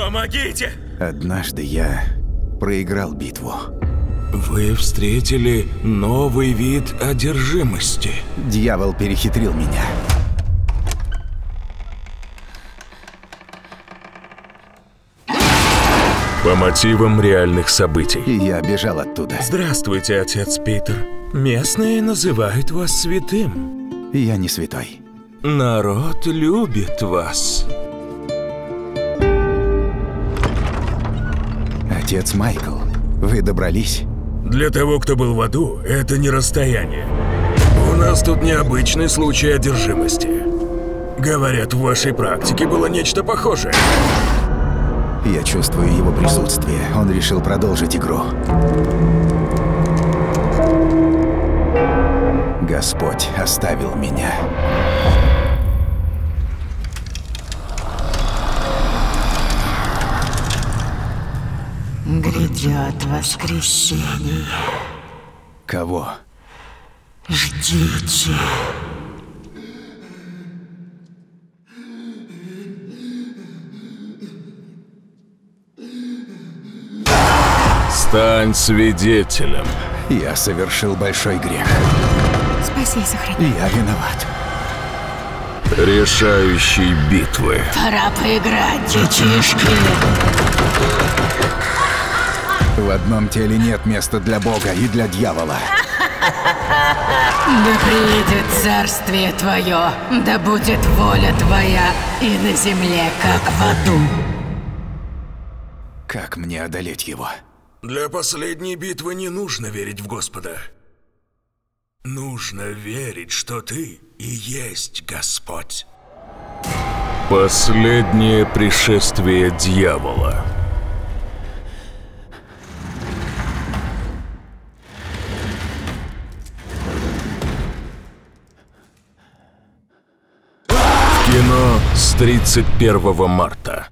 Помогите! Однажды я проиграл битву. Вы встретили новый вид одержимости. Дьявол перехитрил меня. По мотивам реальных событий. И я бежал оттуда. Здравствуйте, отец Питер. Местные называют вас святым. Я не святой. Народ любит вас. Отец Майкл, вы добрались? Для того, кто был в аду, это не расстояние. У нас тут необычный случай одержимости. Говорят, в вашей практике было нечто похожее. Я чувствую его присутствие. Он решил продолжить игру. Господь оставил меня. Грядет воскресенье. Кого? Ждите. Стань свидетелем. Я совершил большой грех. Спаси и сохрани. Я виноват. Решающей битвы. Пора поиграть, детишки. В одном теле нет места для Бога и для дьявола. Да приедет царствие твое, да будет воля твоя и на земле, как в аду. Как мне одолеть его? Для последней битвы не нужно верить в Господа. Нужно верить, что ты и есть Господь. Последнее пришествие дьявола. С 31 марта.